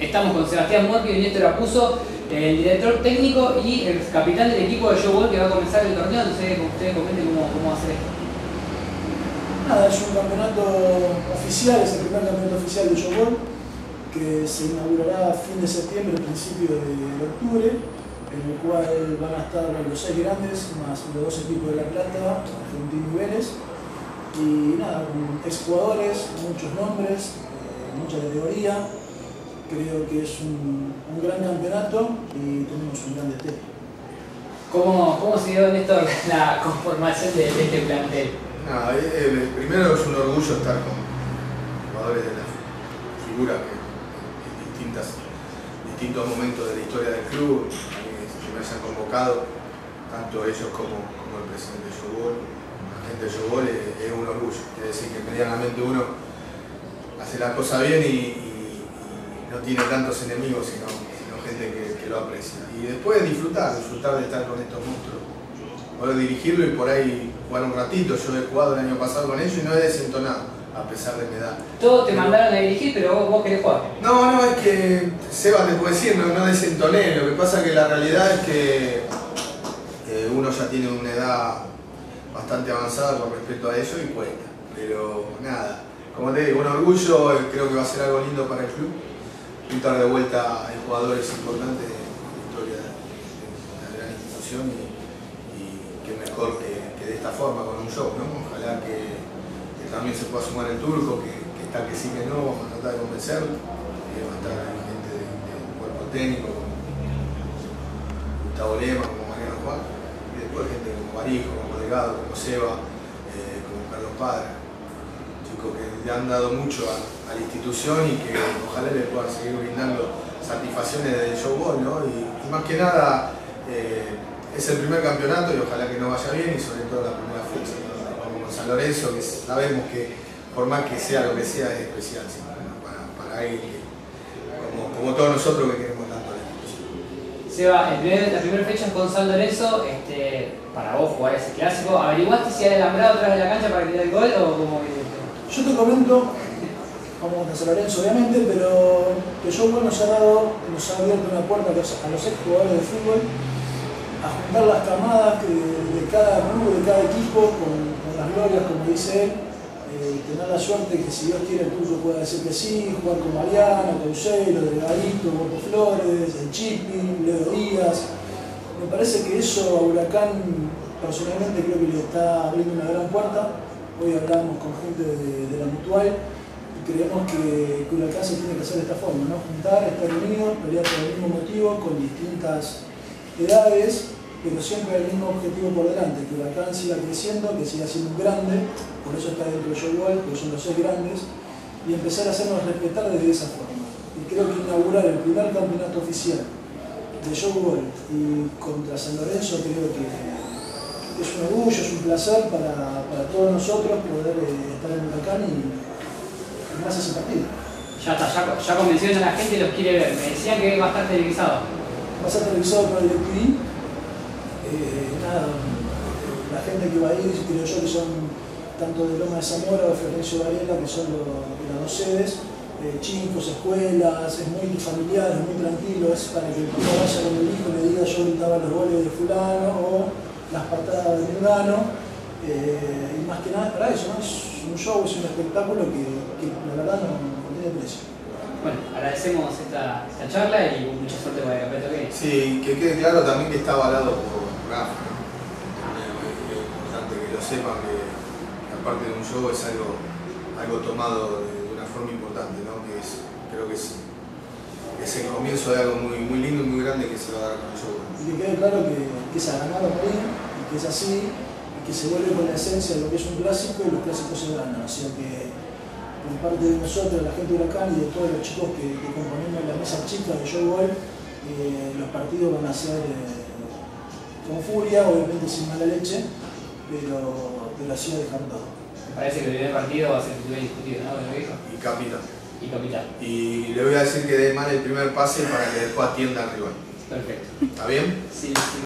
Estamos con Sebastián Morqui y Néstor el director técnico y el capitán del equipo de Joe que va a comenzar el torneo. Sé, ustedes comenten cómo, cómo va esto. Nada, es un campeonato oficial, es el primer campeonato oficial de Joe que se inaugurará a fin de septiembre, principio de octubre, en el cual van a estar los seis grandes, más los dos equipos de La Plata, Argentina y Vélez. Y nada, exjugadores, muchos nombres, eh, mucha categoría, Creo que es un, un gran campeonato y tenemos un gran DT. ¿Cómo, ¿Cómo se dio, Néstor, la conformación de, de este plantel? No, eh, eh, primero es un orgullo estar con jugadores de la figura que en distintas, distintos momentos de la historia del club que me hayan convocado, tanto ellos como, como el presidente de Yobol, la gente de Yobol, es, es, un orgullo. Quiere decir que medianamente uno hace la cosa bien y, no tiene tantos enemigos, sino, gente que, lo aprecia. Y después disfrutar, disfrutar de estar con estos monstruos. Poder dirigirlo y por ahí jugar un ratito. Yo he jugado el año pasado con ellos y no he desentonado, a pesar de mi edad. Todos te mandaron a dirigir, pero vos, vos querés jugar. No, no, es que Seba te puede decir, no, no desentoné. Lo que pasa es que la realidad es que uno ya tiene una edad bastante avanzada con respecto a eso y cuesta. Pero nada, como te digo, un orgullo, creo que va a ser algo lindo para el club juntar de vuelta a jugadores importantes de la historia de, la gran institución y, y que mejor que, de esta forma, con un show, ¿no? Ojalá que, también se pueda sumar el turco, que, está que sí que no, vamos a tratar de convencerlo, que va a estar ahí gente del cuerpo técnico, como Gustavo Lema, como Mariano Juan, y después gente como Barijo, como Delgado, como Seba, eh, como Carlos Padre, chicos que le han dado mucho a a la institución y que ojalá le puedan seguir brindando satisfacciones del show ¿no? Y, más que nada eh, es el primer campeonato y ojalá que no vaya bien y sobre todo la primera fecha. Con San Lorenzo, que sabemos que por más que sea lo que sea es especial para, para alguien como, todos nosotros que queremos tanto la institución. Seba, la primera fecha es con San Lorenzo, este, para vos jugar ese clásico, ¿averiguaste si hay alambrado atrás de la cancha para que dé el gol o cómo Yo te comento como de San Lorenzo obviamente, pero que bueno nos ha dado, nos ha abierto una puerta a los, ex jugadores de fútbol a juntar las camadas de, cada club, de cada equipo, con, las glorias, como dice él, eh, tener la suerte que si Dios quiere el tuyo pueda decir que sí, jugar con Mariano, Causero, Delgadito, Borpo Flores, el Chipi, Leo Díaz. Me parece que eso a Huracán personalmente creo que le está abriendo una gran puerta. Hoy hablamos con gente de, la Mutual creemos que, Huracán se tiene que hacer de esta forma, ¿no? juntar, estar unidos, pelear por el mismo motivo, con distintas edades, pero siempre el mismo objetivo por delante, que Huracán siga creciendo, que siga siendo grande, por eso está dentro de Joe Wall, porque son los seis grandes, y empezar a hacernos respetar desde esa forma. Y creo que inaugurar el primer campeonato oficial de Joe Wall y contra San Lorenzo creo que es un orgullo, es un placer para, para todos nosotros poder eh, estar en Huracán y más ese partido. Ya está, ya, ya convencieron a la gente y los quiere ver. Me decían que va a estar televisado. Va a estar televisado por el DirecTV. Eh, nada, la gente que va a ir, creo yo que son tanto de Loma de Zamora o de Florencio Varela, que son las dos sedes, eh, chicos, escuelas, es muy familiar, es muy tranquilo, es para que el papá vaya con el hijo y le diga yo gritaba los goles de fulano o las patadas de fulano eh, y más que nada es para eso, ¿no? es un show, es un espectáculo que, que la verdad no, tiene precio. Bueno, agradecemos esta, esta, charla y mucha suerte para el campeonato que Sí, que quede claro también que está avalado por Rafa. Es importante que lo sepan que, aparte de un show es algo, algo tomado de, una forma importante, ¿no? que es, creo que es, es el comienzo de algo muy, muy lindo y muy grande que se va a dar con el show. Y que quede claro que, que se ha ganado por que es así que se vuelve con la esencia de lo que es un clásico y los clásicos se ganan. O sea que por parte de nosotros, de la gente de Huracán y de todos los chicos que, que componemos la mesa chica de Joe Ball, eh, los partidos van a ser eh, con furia, obviamente sin mala leche, pero, pero así a dejar todo. Me parece que el primer partido va a ser muy discutido, ¿no? Y capitán. Y capitán. Y le voy a decir que dé mal el primer pase para que después atienda al rival. Perfecto. ¿Está bien? Sí. sí.